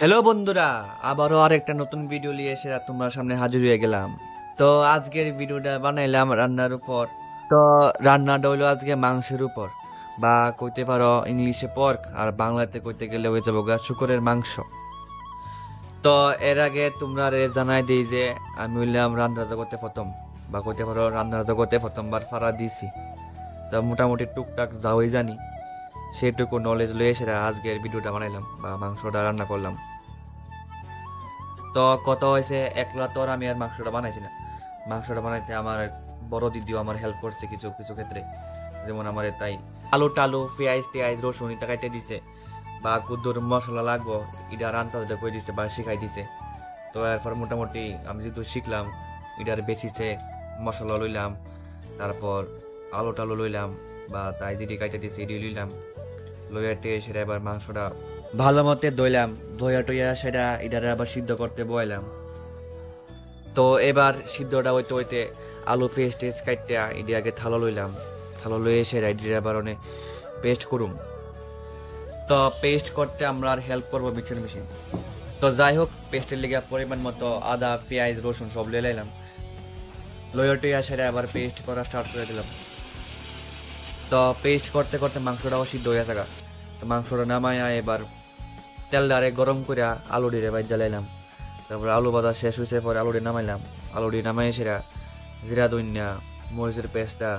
Hello বন্ধুরা, আবারও আরেকটা নতুন ভিডিও নিয়ে এসে তোমার সামনে হাজির হয়ে গেলাম। তো আজকের ভিডিওটা বানাইলাম রান্নার উপর। তো রান্নাটা হইল আজকে মাংসের উপর, বা কইতে পারো ইংলিশে পর্ক আর বাংলাতে কইতে গেলে হয়ে যাব গা শুকরের মাংস। তো এর আগে তোমরা রে জানাই দিই যে আমি হইলাম রান্না জগতে প্রথম, বা কইতে পারো রান্নার জগতে প্রথমবার ফাড়া দিছি তো মোটামুটি টুকটাক যাওয়াই জানি। সেটুকু নলেজ লয়ে সেটা আজকের ভিডিওটা বানাইলাম বা মাংসটা রান্না করলাম। তো কত হয়েছে, একলা তো আমি আর মাংসটা বানাইছি না। মাংসটা বানাইতে আমার বড় দিদিও আমার হেল্প করছে কিছু কিছু ক্ষেত্রে। যেমন আমার তাই আলু টালু, পেঁয়াজ টেয়াজ, রসুন এটা কাটে দিছে। বা কুদ্দুর মশলা লাগবো এটা রান্তাজটা করে দিছে বা শিখাই দিছে। তো এরপর মোটামুটি আমি যেহেতু শিখলাম, এটার বেচিছে, মশলা লইলাম, তারপর আলু টালু লইলাম বা তাই যেটি কাটে দিছে এটি লইলাম। লইয়াতে সেটা এবার মাংসটা ভালো মতে ধুইলাম ধুইয়া টইয়া সেটা এটারে আবার সিদ্ধ করতে বইলাম। তো এবার সিদ্ধটা হইতে হইতে আলু পেস্ট টেস্ট কাটতে এটি আগে থালো লইলাম। থালো লইয়ে সেটা এটি আবার অনেক পেস্ট করুম। তো পেস্ট করতে আমরা আর হেল্প করব মিক্সচার মেশিন। তো যাই হোক পেস্টের লেগে পরিমাণ মতো আদা পেঁয়াজ রসুন সব লিয়ে লাইলাম। লইয়া টইয়া সেটা আবার পেস্ট করা স্টার্ট করে দিলাম। তো পেস্ট করতে করতে মাংসটাও সিদ্ধ হয়ে থাকা তো মাংসটা নামাইয়া এবার তেল ডারে গরম করে আলু ডিরে বাইর জ্বালাইলাম। তারপরে আলু বাদা শেষ হয়েছে পরে আলুটি নামাইলাম। আলু আলুটি নামাই সেরা জিরা দইনা মরিচের পেস্টটা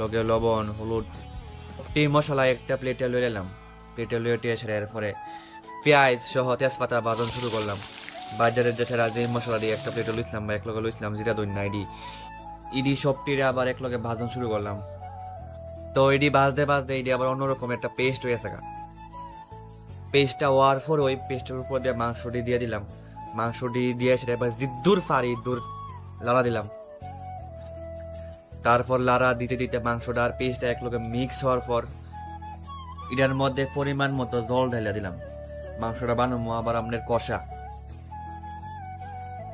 লগে লবণ, হলুদ, টি মশলা একটা প্লেটে লয়ে এলাম প্লেটে লয়ে টিয়ে সেরা এরপরে পেঁয়াজ সহ তেজপাতা বাজন শুরু করলাম। বাজারের সেরা যে মশলা দিয়ে একটা প্লেটে লইছিলাম বা এক লগে লইছিলাম, জিরা দইনা ইডি। ইডি সব টিরে আবার এক লগে ভাজন শুরু করলাম। তো এটি বাজতে বাজতে এটি আবার অন্যরকম একটা পেস্ট হয়ে থাকা পেস্টটা হওয়ার পর ওই পেস্টের উপর দিয়ে মাংসটি দিয়ে দিলাম। মাংসটি দিয়ে সেটা এবার জিদ্দুর ফারি দূর লাড়া দিলাম। তারপর লাড়া দিতে দিতে মাংসটা আর পেস্টটা একলগে মিক্স হওয়ার পর এটার মধ্যে পরিমাণ মতো জল ঢেলে দিলাম। মাংসটা বানাবো আবার আপনার কষা।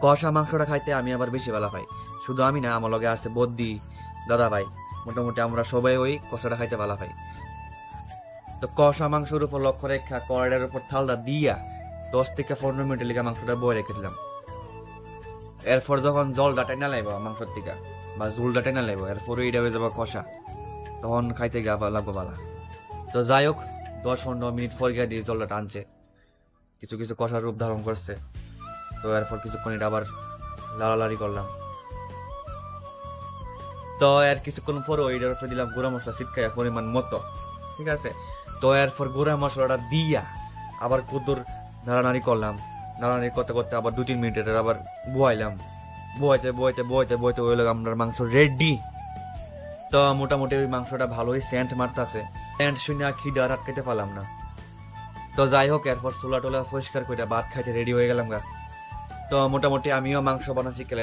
কষা মাংসটা খাইতে আমি আবার বেশি ভালো পাই। শুধু আমি না, আমার লগে আছে বদ্দি দাদা ভাই মোটামুটি আমরা সবাই ওই কষাটা খাইতে ভালো পাই। তো কষা মাংসের উপর লক্ষ্য রেখা কড়াইয়ের উপর থালটা দিয়া দশ থেকে পনেরো মিনিটের লিগে মাংসটা বয়ে রেখে দিলাম। এরপর যখন জলটা টেনা লাগব মাংসর থেকে বা ঝুলটা টেনা লাগব এরপর এইটা হয়ে যাব কষা। তখন খাইতে গা লাগবো বালা তো যাই হোক, দশ পনেরো মিনিট পর গিয়ে দিয়ে জলটা টানছে। কিছু কিছু কষার রূপ ধারণ করছে। তো এরপর কিছুক্ষণ এটা আবার লাড়ালাড়ি করলাম। তো এর কিছুক্ষণ পর ওইটার উপরে দিলাম গুঁড়া মশলা চিটকায় পরিমাণ মতো। ঠিক আছে? তো এরপর গুঁড়া মশলাটা দিয়া আবার কুদুর নাড়ানাড়ি করলাম। নাড়ানাড়ি করতে করতে আবার দু তিন মিনিটের আবার বোয়াইলাম বুয়াইতে বুয়াইতে বুয়াইতে বুয়াইতে ওই আপনার মাংস রেডি তো মোটামুটি ওই মাংসটা ভালোই সেন্ট মারতাছে। সেন্ট শুনে খিদে আর আটকাইতে পারলাম না। তো যাই হোক, এরপর চুলা টোলা পরিষ্কার করে ভাত খাইতে রেডি হয়ে গেলাম গা। তো মোটামুটি আমিও মাংস বানানো শিখে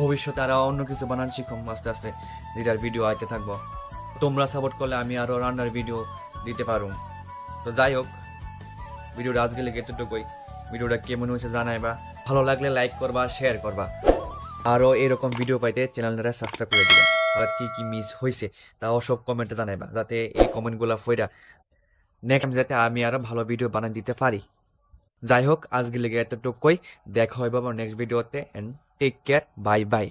ভবিষ্যতে আরও অন্য কিছু বানান শিখুম, আস্তে আস্তে যেটার ভিডিও আইতে থাকব। তোমরা সাপোর্ট করলে আমি আরও রান্নার ভিডিও দিতে পারুম। তো যাই হোক, ভিডিওটা আজকে লেগে এতটুকুই। ভিডিওটা কেমন হয়েছে জানাইবা। ভালো লাগলে লাইক করবা শেয়ার করবা। আরও এরকম ভিডিও পাইতে চ্যানেলটা সাবস্ক্রাইব করে দিবা। আর কি কি মিস হয়েছে তাও সব কমেন্টে জানাইবা, যাতে এই কমেন্টগুলো ফইরা নেক্সট যাতে আমি আরও ভালো ভিডিও বানাই দিতে পারি। যাই হোক আজকে লেগে এতটুকুই। দেখা হয় বাবা নেক্সট ভিডিওতে and take care bye bye